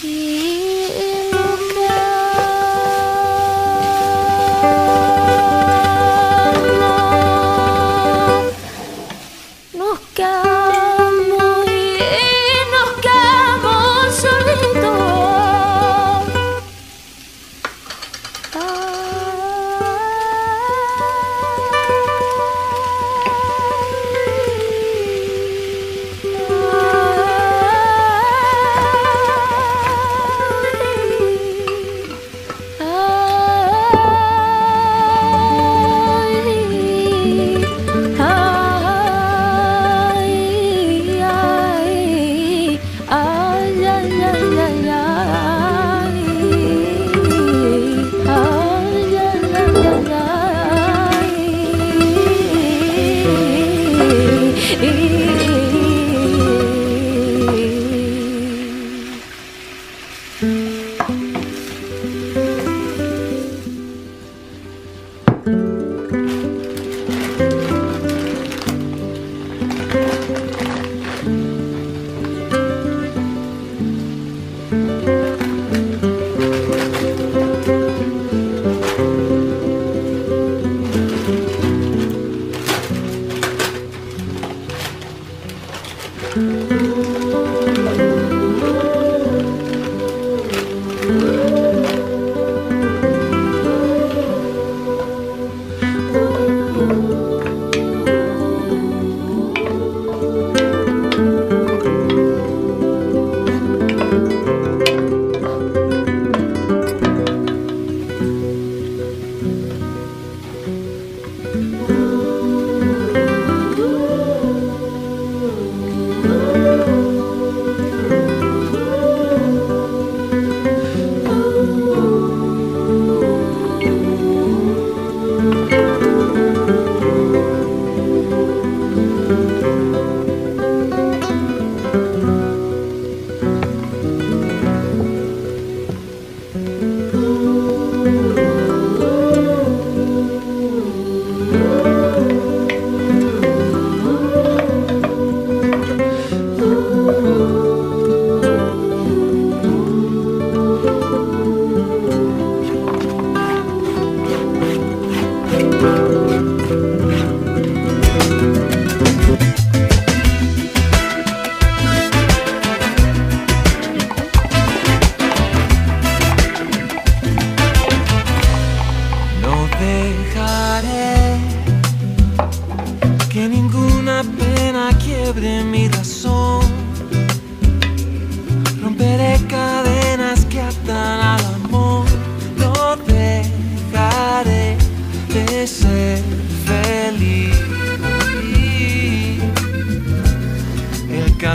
You.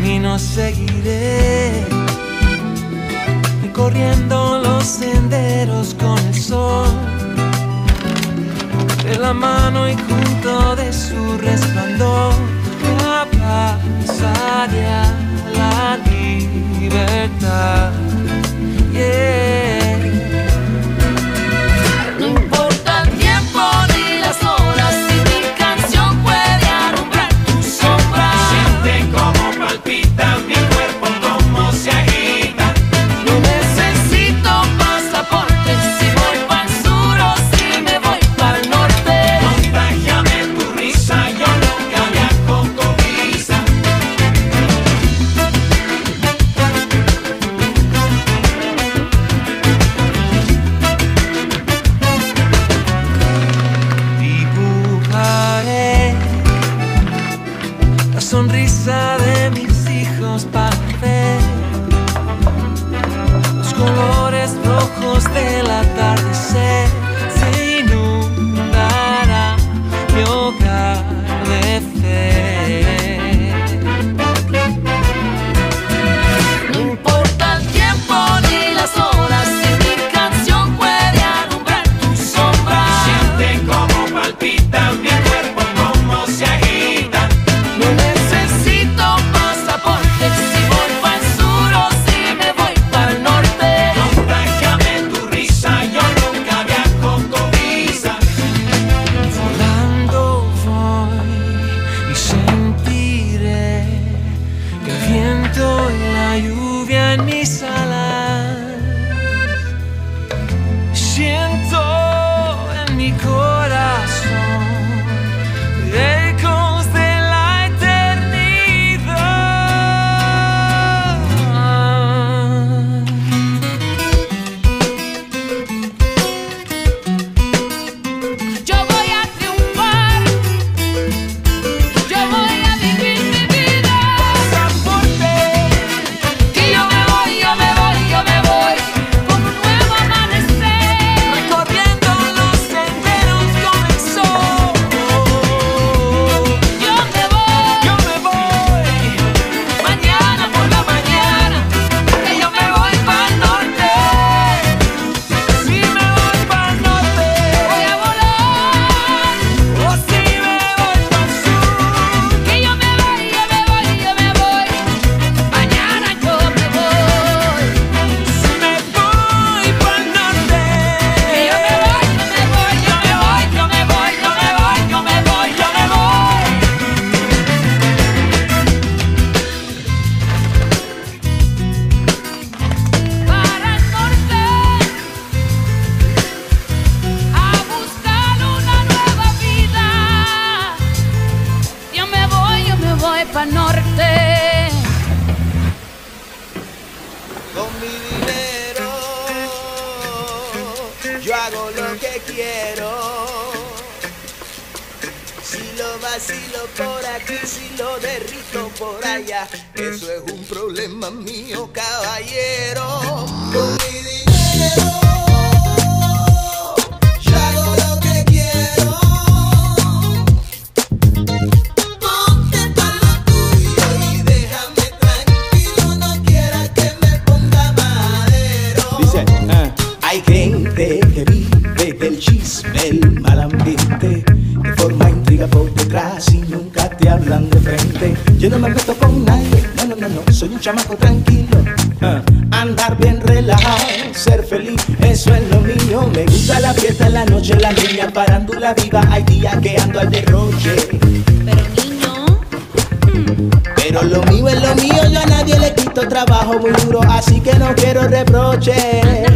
Y camino seguiré, corriendo los senderos con el sol, de la mano y junto de su resplandor, la paz la libertad. Yeah. vacilo por aquí, si lo derrito por allá. Eso es un problema mío, caballero. Yo no me meto con nadie, no, no, no, no, soy un chamaco tranquilo. Uh, andar bien relajado, ser feliz, eso es lo mío. Me gusta la fiesta, en la noche, la niña, parándula viva. Hay días que ando al derroche. Pero niño. Mm. Pero lo mío es lo mío, yo a nadie le quito trabajo muy duro, así que no quiero reproches.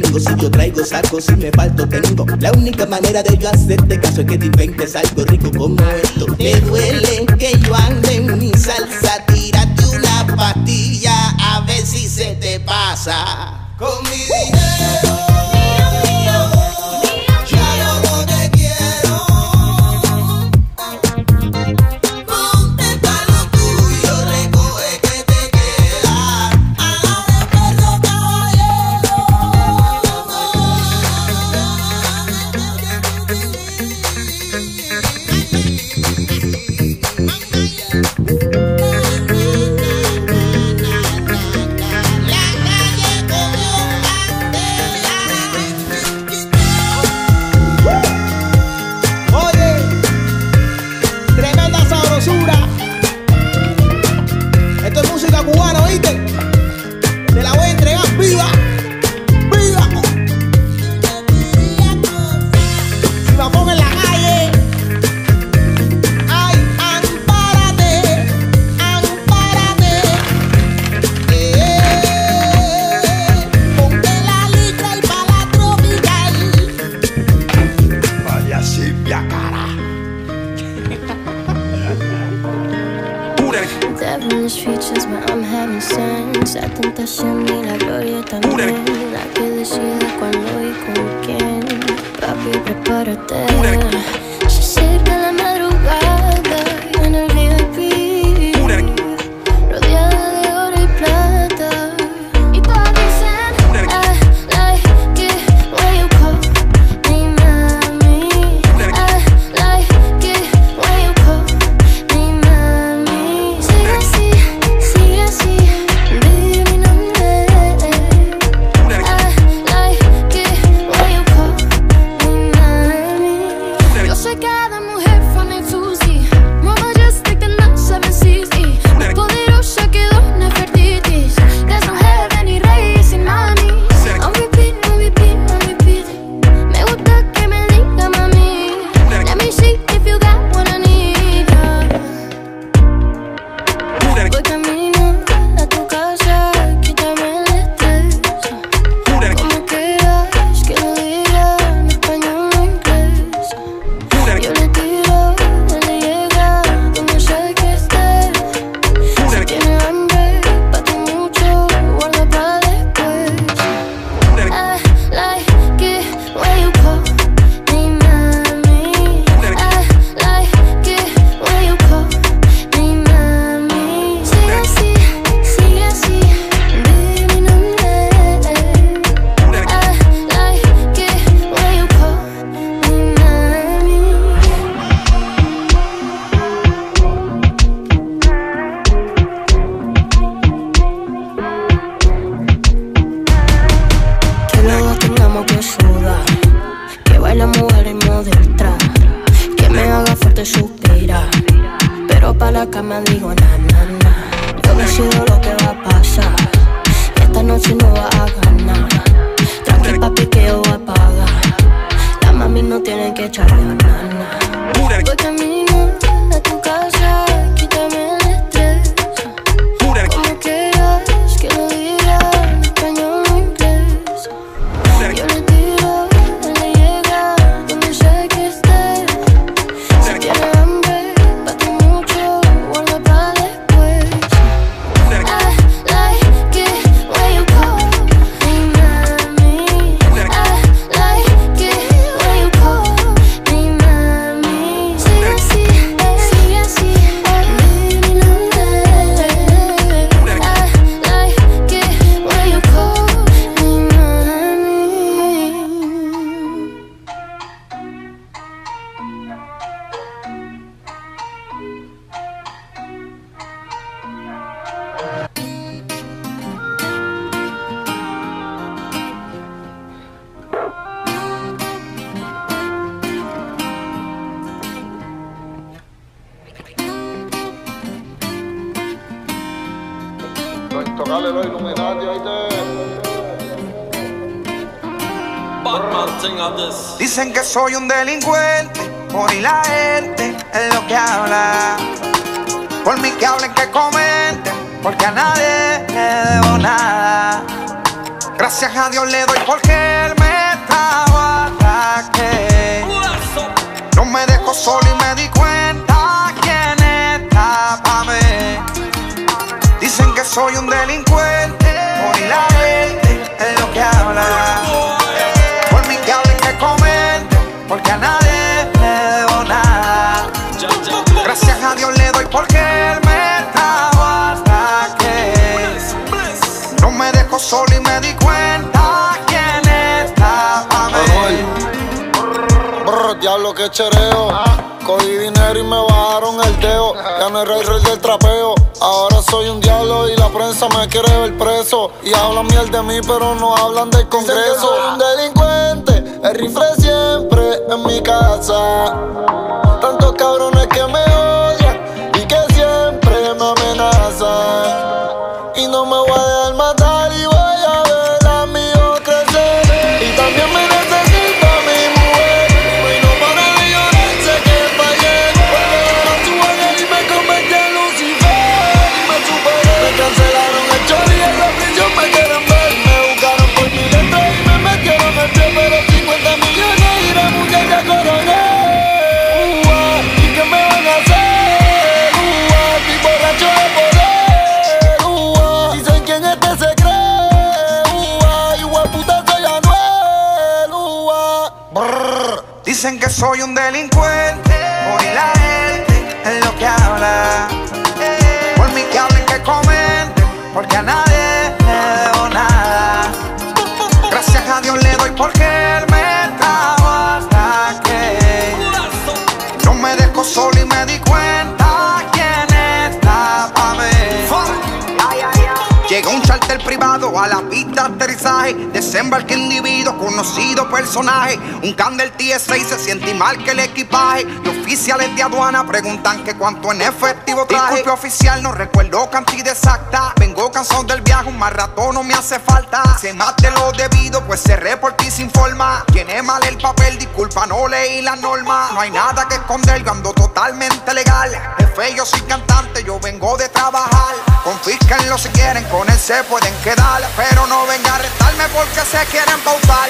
vengo. Si yo traigo, saco, si me falto, tengo. La única manera de yo hacerte caso es que te inventes algo rico como esto. Te duele que yo ande en mi salsa, tírate una pastilla a ver si se te pasa. Con mi dinero. Dicen que soy un delincuente, por y la gente es lo que habla. Por mí que hablen, que comenten, porque a nadie le debo nada. Gracias a Dios le doy porque él me trajo que No me dejó solo y me di cuenta quién está estaba. Dicen que soy un delincuente. Cogí dinero y me bajaron el dedo. Ya no era el rey del trapeo. Ahora soy un diablo y la prensa me quiere ver preso. Y hablan miel de mí, pero no hablan del congreso. Soy un delincuente, el rifle siempre en mi casa. Tantos cabrones que me delincuente, hoy la gente es lo que habla. Por mí que hablen, que comenten, porque a nadie le debo nada. Gracias a Dios le doy porque él me trajo hasta que no me dejó solo y me di cuenta quién está pa' mí. Llega un charter privado a la pista aterrizaje. Desembarque individuo, conocido personaje. Un can del TSA y se siente mal que el equipaje. Los oficiales de aduana preguntan que cuánto en efectivo traje. Disculpe oficial, no recuerdo cantidad exacta. Vengo cansado del viaje, un más rato no me hace falta. Más de lo debido, pues cerré por ti sin forma. Tiene mal el papel, disculpa, no leí la norma. No hay nada que esconder, yo ando totalmente legal. Jefe, yo soy cantante, yo vengo de trabajar. Confísquenlo si quieren, con él se pueden quedar. Pero no venga a arrestarme porque se quieren pautar.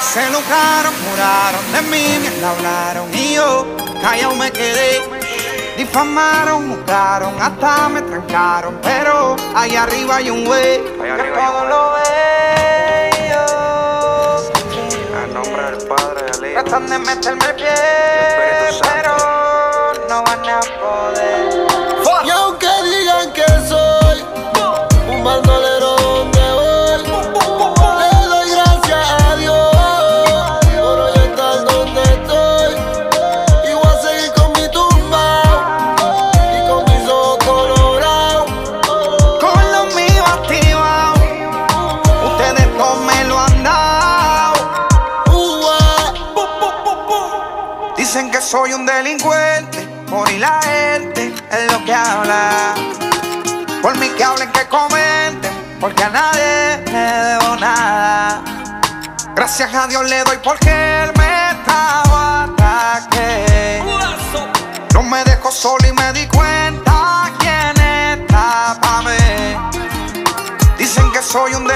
Se lucraron, juraron de mí, me hablaron y yo callado me quedé. Difamaron, juzgaron, hasta me trancaron. Pero ahí arriba hay un güey que todo lo ve. En nombre del Padre, del Hijo. Tratan de meterme el pie, Espíritu Santo. pero no van a poder. Y aunque digan que soy un bandolero porque a nadie le debo nada. Gracias a Dios le doy porque él me trajo hasta que no me dejó solo y me di cuenta quién está pa' mí. Dicen que soy un